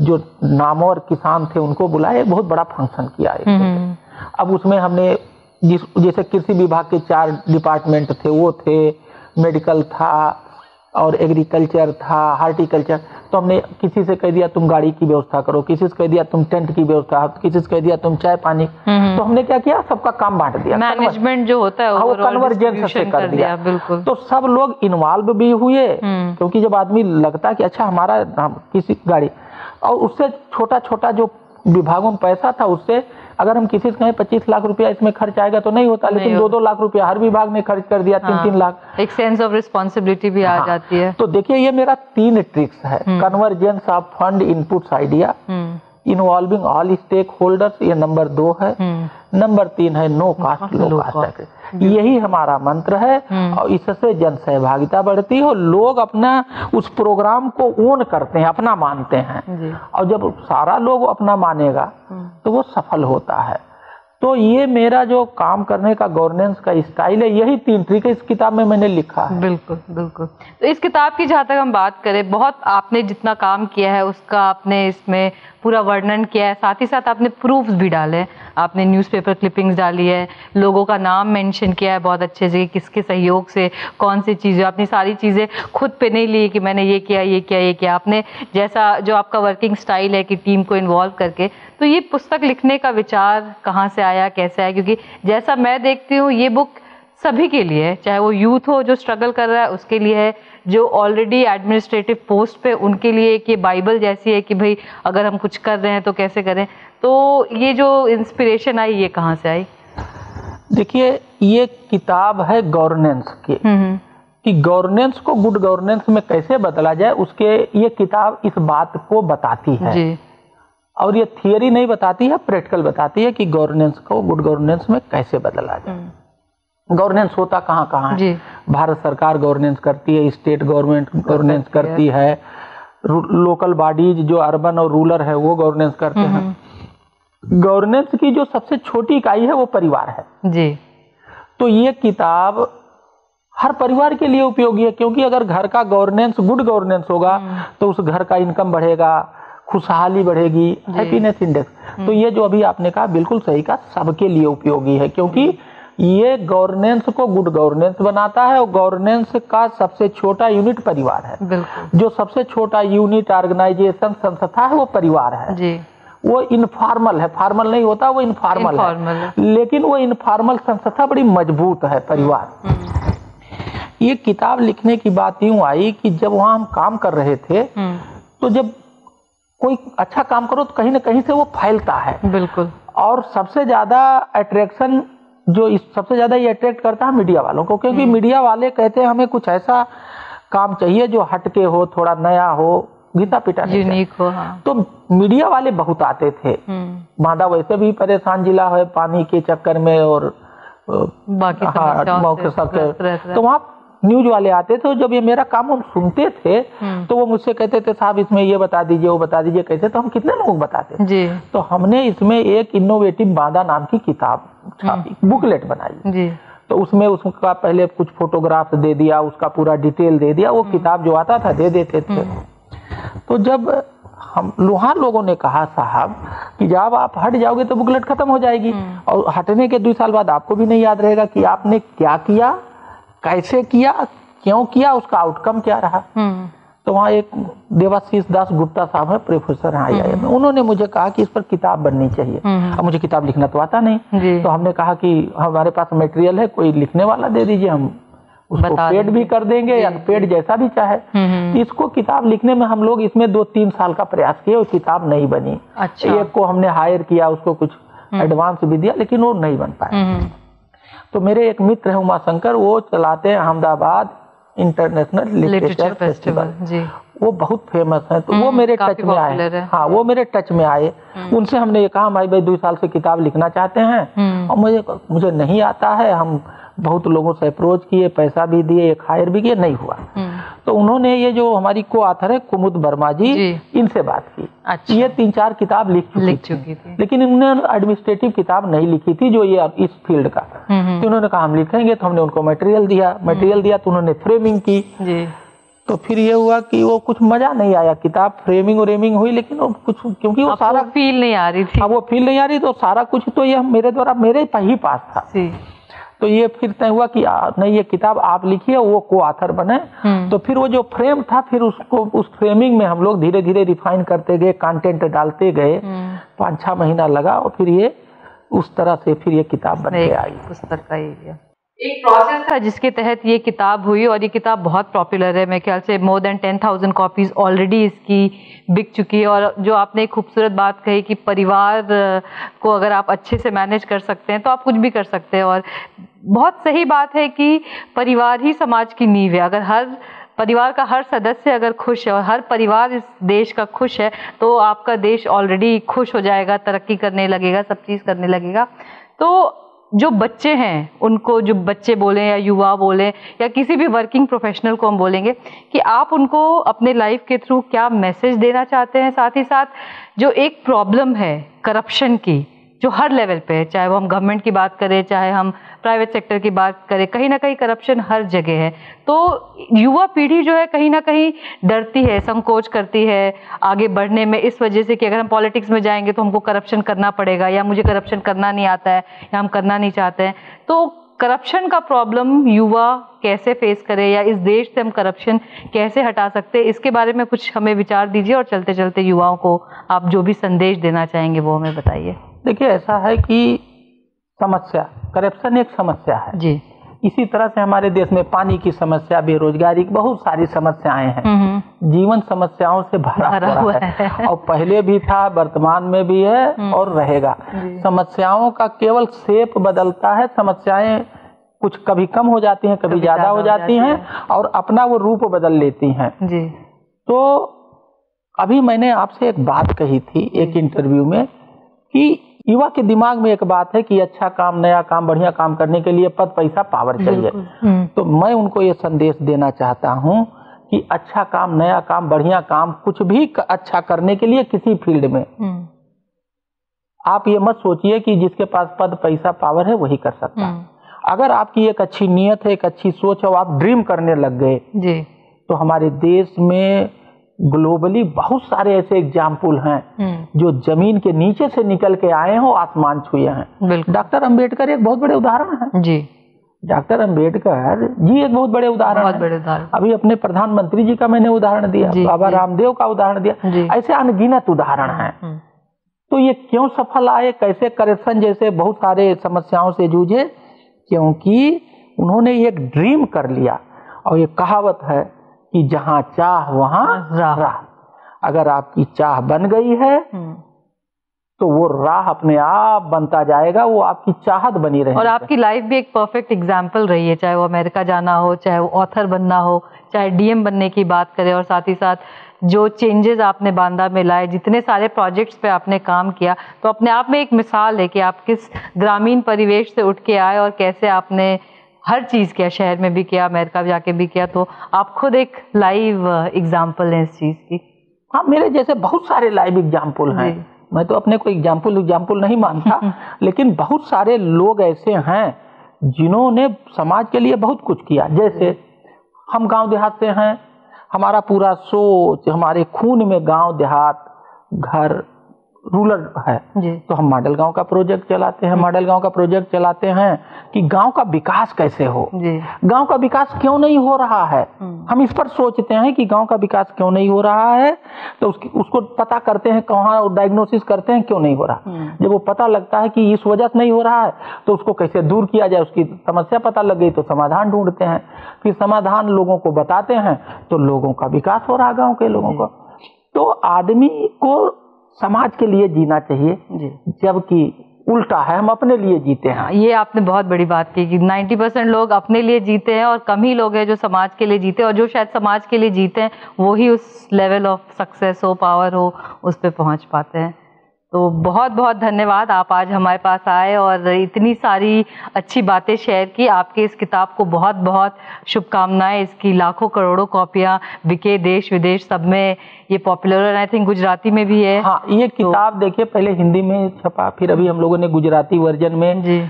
Speaker 2: जो नामवर किसान थे उनको बुलाए बहुत बड़ा फ़ंक्शन किया।
Speaker 1: हम्म,
Speaker 2: अब उसमें हमने जिस जैसे कृषि विभाग के चार डिपार्टमेंट थे वो थे मेडिकल था और एग्रीकल्चर था हार्टिकल्चर तो हमने किसी से कह दिया तुम गाड़ी की व्यवस्था करो। किसी से कह दिया तुम टेंट की व्यवस्था किसी से कह दिया तुम चाय पानी
Speaker 1: हम्म,
Speaker 2: तो हमने क्या किया? सबका काम बांट दिया।
Speaker 1: मैनेजमेंट जो होता है
Speaker 2: हाँ, वो कन्वर्जेंस से कर दिया।
Speaker 1: बिल्कुल।
Speaker 2: तो सब लोग इन्वॉल्व भी हुए
Speaker 1: हम्म,
Speaker 2: क्योंकि जब आदमी लगता कि अच्छा हमारा किसी गाड़ी और उससे छोटा छोटा जो विभागों में पैसा था उससे अगर हम किसी से कहें पच्चीस लाख रुपया इसमें खर्च आएगा तो नहीं होता लेकिन दो दो लाख रुपया हर विभाग ने खर्च कर दिया तीन
Speaker 1: हाँ।
Speaker 2: तीन लाख।
Speaker 1: एक सेंस ऑफ़ रिस्पॉन्सिबिलिटी भी आ
Speaker 2: हाँ।
Speaker 1: जाती है।
Speaker 2: तो देखिए ये मेरा तीन ट्रिक्स है। Convergence of fund inputs idea
Speaker 1: hmm,
Speaker 2: involving all stakeholders ये नंबर दो है।
Speaker 1: हम्म,
Speaker 2: नंबर तीन है नो कास्ट लो कास्ट यही हमारा मंत्र है।
Speaker 1: हम्म।
Speaker 2: और इससे जन सहभागिता बढ़ती है और लोग अपना उस प्रोग्राम को ओन करते हैं अपना मानते हैं। और जब सारा लोग अपना मानेगा
Speaker 1: हम्म,
Speaker 2: तो वो सफल होता है। तो ये मेरा जो काम करने का गवर्नेंस का स्टाइल है यही तीन ट्रिक इस किताब में मैंने लिखा है।
Speaker 1: बिल्कुल बिल्कुल। तो इस किताब की जहाँ तक हम बात करें बहुत आपने जितना काम किया है उसका आपने इसमें पूरा वर्णन किया है। साथ ही साथ आपने प्रूफ्स भी डाले आपने न्यूज़पेपर क्लिपिंग्स डाली है। लोगों का नाम मेंशन किया है बहुत अच्छे से किसके सहयोग से, कौन सी चीज़ें। आपने सारी चीज़ें खुद पे नहीं ली कि मैंने ये किया ये किया ये किया। आपने जैसा जो आपका वर्किंग स्टाइल है कि टीम को इन्वॉल्व करके। तो ये पुस्तक लिखने का विचार कहाँ से आया, कैसे आया? क्योंकि जैसा मैं देखती हूँ, ये बुक सभी के लिए है। चाहे वो यूथ हो जो स्ट्रगल कर रहा है, उसके लिए है। जो ऑलरेडी एडमिनिस्ट्रेटिव पोस्ट पे उनके लिए एक ये बाइबल जैसी है कि भाई अगर हम कुछ कर रहे हैं तो कैसे करें? तो ये जो इंस्पिरेशन आई ये कहाँ से आई?
Speaker 2: देखिए ये किताब है गवर्नेंस की।
Speaker 1: हम्म
Speaker 2: कि गवर्नेंस को गुड गवर्नेंस में कैसे बदला जाए उसके ये किताब इस बात को बताती है।
Speaker 1: जी।
Speaker 2: और ये थियोरी नहीं बताती है प्रैक्टिकल बताती है कि गवर्नेंस को गुड गवर्नेंस में कैसे बदला जाए।
Speaker 1: हम्म,
Speaker 2: गवर्नेंस होता कहाँ कहाँ है? भारत सरकार गवर्नेंस करती है स्टेट गवर्नमेंट गवर्नेंस
Speaker 1: है।
Speaker 2: करती है। लोकल बॉडीज जो अर्बन और रूरल है वो गवर्नेंस करते हैं। गवर्नेंस की जो सबसे छोटी इकाई है वो परिवार है।
Speaker 1: जी।
Speaker 2: तो ये किताब हर परिवार के लिए उपयोगी है क्योंकि अगर घर का गवर्नेंस गुड गवर्नेंस होगा तो उस घर का इनकम बढ़ेगा खुशहाली बढ़ेगी हैप्पीनेस इंडेक्स तो ये जो अभी आपने कहा बिल्कुल सही कहा सबके लिए उपयोगी है क्योंकि ये गवर्नेंस को गुड गवर्नेंस बनाता है और गवर्नेंस का सबसे छोटा यूनिट परिवार है। जो सबसे छोटा यूनिट ऑर्गेनाइजेशन संस्था है वो परिवार है।
Speaker 1: जी।
Speaker 2: वो इनफॉर्मल है। फॉर्मल नहीं होता वो इनफॉर्मल है।
Speaker 1: है।
Speaker 2: लेकिन वो इनफॉर्मल संस्था बड़ी मज़बूत है परिवार।
Speaker 1: हम्म,
Speaker 2: ये किताब लिखने की बात यूँ आई कि जब वहाँ हम काम कर रहे थे
Speaker 1: हम्म,
Speaker 2: तो जब कोई अच्छा काम करो तो कहीं ना कहीं से वो फैलता है।
Speaker 1: बिल्कुल।
Speaker 2: और सबसे ज़्यादा अट्रैक्शन जो इस सबसे ज़्यादा ये अट्रैक्ट करता है मीडिया वालों को क्योंकि मीडिया वाले कहते हैं हमें कुछ ऐसा काम चाहिए जो हटके हो थोड़ा नया हो गीता पिटा
Speaker 1: यूनिक हो हाँ।
Speaker 2: तो मीडिया वाले बहुत आते थे। माधा वैसे भी परेशान जिला है पानी के चक्कर में और
Speaker 1: बाकी
Speaker 2: हाँ,
Speaker 1: है।
Speaker 2: तो वहाँ न्यूज़ वाले आते थे जब ये मेरा काम हम सुनते थे
Speaker 1: हम्म।
Speaker 2: तो वो मुझसे कहते थे साहब इसमें ये बता दीजिए वो बता दीजिए। कहते तो हम कितने लोग बताते
Speaker 1: जी।
Speaker 2: तो हमने इसमें एक इनोवेटिव बांदा नाम की किताब छापी बुकलेट बनाई।
Speaker 1: जी।
Speaker 2: तो उसमें उसका पहले कुछ फोटोग्राफ दे दिया उसका पूरा डिटेल दे दिया वो किताब जो आता था दे देते थे। तो जब हम लोहा लोगों ने कहा साहब कि जब आप हट जाओगे तो बुकलेट खत्म हो जाएगी। और हटने के दो साल बाद आपको भी नहीं याद रहेगा कि आपने क्या किया कैसे किया क्यों किया उसका आउटकम क्या रहा?
Speaker 1: हम्म।
Speaker 2: तो वहाँ एक देवाशीष दास गुप्ता साहब है प्रोफेसर हैं आई में। उन्होंने मुझे कहा कि इस पर किताब बननी चाहिए।
Speaker 1: हम्म।
Speaker 2: अब मुझे किताब लिखना तो आता नहीं। तो हमने कहा कि हमारे पास मटेरियल है कोई लिखने वाला दे दीजिए हम उसको पेड भी। कर देंगे या पेड जैसा भी चाहे।
Speaker 1: हम्म
Speaker 2: तो इसको किताब लिखने में हम लोग इसमें दो तीन साल का प्रयास किए और किताब नहीं बनी।
Speaker 1: अच्छा।
Speaker 2: एक को हमने हायर किया उसको कुछ एडवांस भी दिया लेकिन वो नहीं बन पाया।
Speaker 1: हम्म।
Speaker 2: तो मेरे एक मित्र है उमाशंकर वो चलाते हैं अहमदाबाद इंटरनेशनल
Speaker 1: लिटरेचर फेस्टिवल जी।
Speaker 2: वो बहुत फ़ेमस है तो वो
Speaker 1: हम्म,
Speaker 2: मेरे टच में आए।
Speaker 1: हाँ।
Speaker 2: वो मेरे टच में आए। उनसे हमने ये कहा भाई भाई दो साल से किताब लिखना चाहते हैं
Speaker 1: हम्म।
Speaker 2: और मुझे मुझे नहीं आता है। हम बहुत लोगों से अप्रोच किए पैसा भी दिए एक हायर भी किए नहीं हुआ।
Speaker 1: हम्म।
Speaker 2: तो उन्होंने ये जो हमारी को आथर है कुमुद वर्मा जी,
Speaker 1: जी।
Speaker 2: इनसे बात की।
Speaker 1: अच्छा।
Speaker 2: ये तीन चार किताब लिख चुकी
Speaker 1: लिख
Speaker 2: थी।
Speaker 1: चुकी थी।
Speaker 2: लेकिन इन्होंने एडमिनिस्ट्रेटिव किताब नहीं लिखी थी जो ये इस फ़ील्ड का।
Speaker 1: हम्म हम्म।
Speaker 2: तो उन्होंने कहा हम लिखेंगे। तो हमने उनको मटेरियल दिया। मटेरियल दिया तो उन्होंने फ्रेमिंग की।
Speaker 1: जी।
Speaker 2: तो फिर ये हुआ कि वो कुछ मज़ा नहीं आया। किताब फ्रेमिंग व्रेमिंग हुई लेकिन वो कुछ क्योंकि वो सारा
Speaker 1: आपको फील नहीं आ रही थी।
Speaker 2: अब वो फील नहीं आ रही तो सारा कुछ तो ये मेरे द्वारा मेरे ही पास था। तो ये फिर तय हुआ कि आ, नहीं ये किताब आप लिखिए वो को आथर बने।
Speaker 1: हम्म।
Speaker 2: तो फिर वो जो फ्रेम था फिर उसको उस फ्रेमिंग में हम लोग धीरे धीरे रिफाइन करते गए कंटेंट डालते गए।
Speaker 1: हम्म।
Speaker 2: पाँच छः महीना लगा और फिर ये उस तरह से फिर ये किताब बन के आई।
Speaker 1: पुस्तक का एरिया एक प्रोसेस था जिसके तहत ये किताब हुई और ये किताब बहुत पॉपुलर है। मेरे ख्याल से more than ten thousand copies already इसकी बिक चुकी है और जो आपने एक खूबसूरत बात कही कि परिवार को अगर आप अच्छे से मैनेज कर सकते हैं तो आप कुछ भी कर सकते हैं और बहुत सही बात है कि परिवार ही समाज की नींव है। अगर हर परिवार का हर सदस्य अगर खुश है और हर परिवार इस देश का खुश है तो आपका देश ऑलरेडी खुश हो जाएगा, तरक्की करने लगेगा, सब चीज़ करने लगेगा। तो जो बच्चे हैं, उनको जो बच्चे बोलें या युवा बोलें या किसी भी वर्किंग प्रोफेशनल को हम बोलेंगे कि आप उनको अपने लाइफ के थ्रू क्या मैसेज देना चाहते हैं? साथ ही साथ जो एक प्रॉब्लम है करप्शन की जो हर लेवल पे है, चाहे वो हम गवर्नमेंट की बात करें, चाहे हम प्राइवेट सेक्टर की बात करें, कहीं ना कहीं करप्शन हर जगह है। तो युवा पीढ़ी जो है, कहीं ना कहीं डरती है, संकोच करती है आगे बढ़ने में, इस वजह से कि अगर हम पॉलिटिक्स में जाएँगे तो हमको करप्शन करना पड़ेगा, या मुझे करप्शन करना नहीं आता है, या हम करना नहीं चाहते हैं। तो करप्शन का प्रॉब्लम युवा कैसे फेस करे, या इस देश से हम करप्शन कैसे हटा सकते हैं, इसके बारे में कुछ हमें विचार दीजिए, और चलते चलते युवाओं को आप जो भी संदेश देना चाहेंगे, वो हमें बताइए।
Speaker 2: देखिए ऐसा है कि समस्या करप्शन एक समस्या है।
Speaker 1: जी।
Speaker 2: इसी तरह से हमारे देश में पानी की समस्या बेरोजगारी की बहुत सारी समस्याएँ हैं।
Speaker 1: हम्म
Speaker 2: जीवन समस्याओं से भरा,
Speaker 1: भरा
Speaker 2: हुआ है।
Speaker 1: है।
Speaker 2: और पहले भी था वर्तमान में भी है और रहेगा। समस्याओं का केवल शेप बदलता है समस्याएँ कुछ कभी कम हो जाती हैं कभी
Speaker 1: कभी
Speaker 2: ज़्यादा हो
Speaker 1: हो
Speaker 2: जाती
Speaker 1: जाती
Speaker 2: हैं और अपना वो रूप बदल लेती हैं।
Speaker 1: जी।
Speaker 2: तो अभी मैंने आपसे एक बात कही थी एक इंटरव्यू में कि युवा के दिमाग में एक बात है कि अच्छा काम नया काम बढ़िया काम करने के लिए पद पैसा पावर चाहिए।
Speaker 1: हम्म।
Speaker 2: तो मैं उनको ये संदेश देना चाहता हूँ कि अच्छा काम नया काम बढ़िया काम कुछ भी अच्छा करने के लिए किसी फ़ील्ड में।
Speaker 1: हम्म।
Speaker 2: आप ये मत सोचिए कि जिसके पास पद पैसा पावर है वही कर सकता। है
Speaker 1: हम्म,
Speaker 2: अगर आपकी एक अच्छी नीयत है एक अच्छी सोच है और आप ड्रीम करने लग गए
Speaker 1: जी।
Speaker 2: तो हमारे देश में ग्लोबली बहुत सारे ऐसे एग्ज़ाम्पल हैं
Speaker 1: हम्म।
Speaker 2: जो ज़मीन के नीचे से निकल के आए हो आसमान छुए हैं। डॉक्टर अंबेडकर एक बहुत बड़े उदाहरण है।
Speaker 1: जी।
Speaker 2: डॉक्टर अंबेडकर जी एक बहुत बड़े उदाहरण
Speaker 1: बहुत बड़े उदाहरण।
Speaker 2: अभी अपने प्रधानमंत्री जी का मैंने उदाहरण दिया बाबा रामदेव का उदाहरण दिया। ऐसे अनगिनत उदाहरण हैं।
Speaker 1: हम्म,
Speaker 2: तो ये क्यों सफल आए कैसे करप्शन जैसे बहुत सारे समस्याओं से जूझे? क्योंकि उन्होंने एक ड्रीम कर लिया। और ये कहावत है कि जहाँ चाह वहाँ
Speaker 1: राह।
Speaker 2: राह अगर आपकी चाह बन गई है
Speaker 1: हम्म।
Speaker 2: तो वो राह अपने आप बनता जाएगा वो आपकी चाहत बनी रहेगी
Speaker 1: और आपकी लाइफ भी एक परफेक्ट एग्ज़ाम्पल रही है चाहे वो अमेरिका जाना हो चाहे वो ऑथर बनना हो चाहे डीएम बनने की बात करें और साथ ही साथ जो चेंजेस आपने बांदा में लाए जितने सारे प्रोजेक्ट्स पे आपने काम किया तो अपने आप में एक मिसाल है कि आप किस ग्रामीण परिवेश से उठ के आए और कैसे आपने हर चीज़ किया शहर में भी किया अमेरिका जाके भी किया तो आप खुद एक लाइव एग्ज़ाम्पल हैं इस चीज़ की।
Speaker 2: हाँ मेरे जैसे बहुत सारे लाइव एग्ज़ाम्पल हैं। मैं तो अपने को एग्ज़ाम्पल एग्ज़ाम्पल नहीं मानता लेकिन बहुत सारे लोग ऐसे हैं जिन्होंने समाज के लिए बहुत कुछ किया। जैसे हम गाँव देहात से हैं हमारा पूरा सोच हमारे खून में गाँव देहात घर रूरल है। तो हम मॉडल गाँव का प्रोजेक्ट चलाते हैं मॉडल गाँव का प्रोजेक्ट चलाते हैं कि गाँव का विकास कैसे हो। गाँव का विकास क्यों नहीं हो रहा है? हम इस पर सोचते हैं कि गाँव का विकास क्यों नहीं हो रहा है तो उसकी उसको पता करते हैं कहाँ डायग्नोसिस करते हैं क्यों नहीं हो रहा। जब वो पता लगता है कि इस वजह से नहीं हो रहा है तो उसको कैसे दूर किया जाए उसकी समस्या पता लग गई तो समाधान ढूंढते हैं। फिर समाधान लोगों को बताते हैं तो लोगों का विकास हो रहा है गाँव के लोगों का। तो आदमी को समाज के लिए जीना चाहिए
Speaker 1: जी।
Speaker 2: जबकि उल्टा है हम अपने लिए जीते हैं।
Speaker 1: हाँ, ये आपने बहुत बड़ी बात की कि 90 परसेंट लोग अपने लिए जीते हैं और कम ही लोग हैं जो समाज के लिए जीते हैं और जो शायद समाज के लिए जीते हैं वो ही उस लेवल ऑफ़ सक्सेस हो पावर हो उस पर पहुँच पाते हैं। तो बहुत बहुत धन्यवाद आप आज हमारे पास आए और इतनी सारी अच्छी बातें शेयर की। आपके इस किताब को बहुत बहुत शुभकामनाएँ इसकी लाखों करोड़ों कॉपियाँ बिके देश विदेश सब में। ये पॉपुलर और आई थिंक गुजराती में भी है।
Speaker 2: हाँ ये किताब देखिए पहले हिंदी में छपा फिर अभी हम लोगों ने गुजराती वर्जन में
Speaker 1: जी।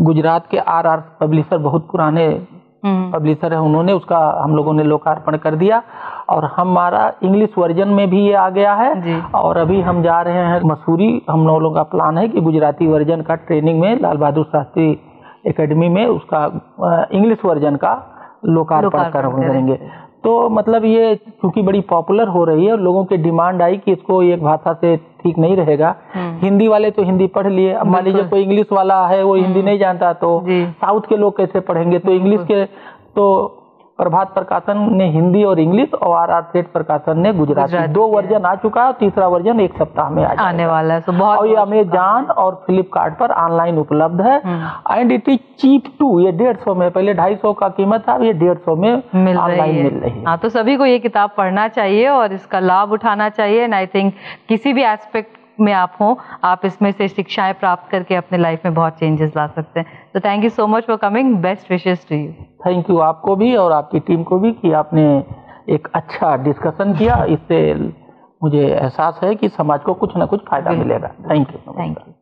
Speaker 2: गुजरात के आर आर पब्लिशर बहुत पुराने
Speaker 1: हम्म।
Speaker 2: पब्लिशर है उन्होंने उसका हम लोगों ने लोकार्पण कर दिया। और हमारा इंग्लिश वर्जन में भी ये आ गया है। और अभी हम जा रहे हैं मसूरी। हम लोगों का प्लान है कि गुजराती वर्जन का ट्रेनिंग में लाल बहादुर शास्त्री एकेडमी में उसका इंग्लिश वर्जन का लोकार्पण
Speaker 1: लोकार्पण
Speaker 2: कर- करेंगे। तो मतलब ये क्योंकि बड़ी पॉपुलर हो रही है और लोगों की डिमांड आई कि इसको एक भाषा से ठीक नहीं रहेगा। हिंदी वाले तो हिंदी पढ़ लिए। अब मान लीजिए कोई इंग्लिश वाला है वो हिंदी नहीं जानता तो साउथ के लोग कैसे पढ़ेंगे? तो इंग्लिश के तो प्रभात प्रकाशन ने हिंदी और इंग्लिश और आर आर सेठ प्रकाशन ने गुजराती दो वर्जन आ चुका है और तीसरा वर्जन एक सप्ताह में आ
Speaker 1: आने वाला है तो बहुत
Speaker 2: और ये अमेजॉन और फ्लिपकार्ट पर ऑनलाइन उपलब्ध है। And it is cheap too ये डेढ़ सौ में पहले ढाई सौ का कीमत था अब ये डेढ़ सौ में ऑनलाइन मिल रही है।
Speaker 1: हाँ तो सभी को ये किताब पढ़ना चाहिए और इसका लाभ उठाना चाहिए। एंड आई थिंक किसी भी एस्पेक्ट में आप हों आप इसमें से शिक्षाएँ प्राप्त करके अपने लाइफ में बहुत चेंजेस ला सकते हैं। तो thank you so much for coming best wishes to you
Speaker 2: thank you आपको भी और आपकी टीम को भी कि आपने एक अच्छा डिस्कशन किया। इससे मुझे एहसास है कि समाज को कुछ ना कुछ फ़ायदा मिलेगा। Thank you
Speaker 1: thank you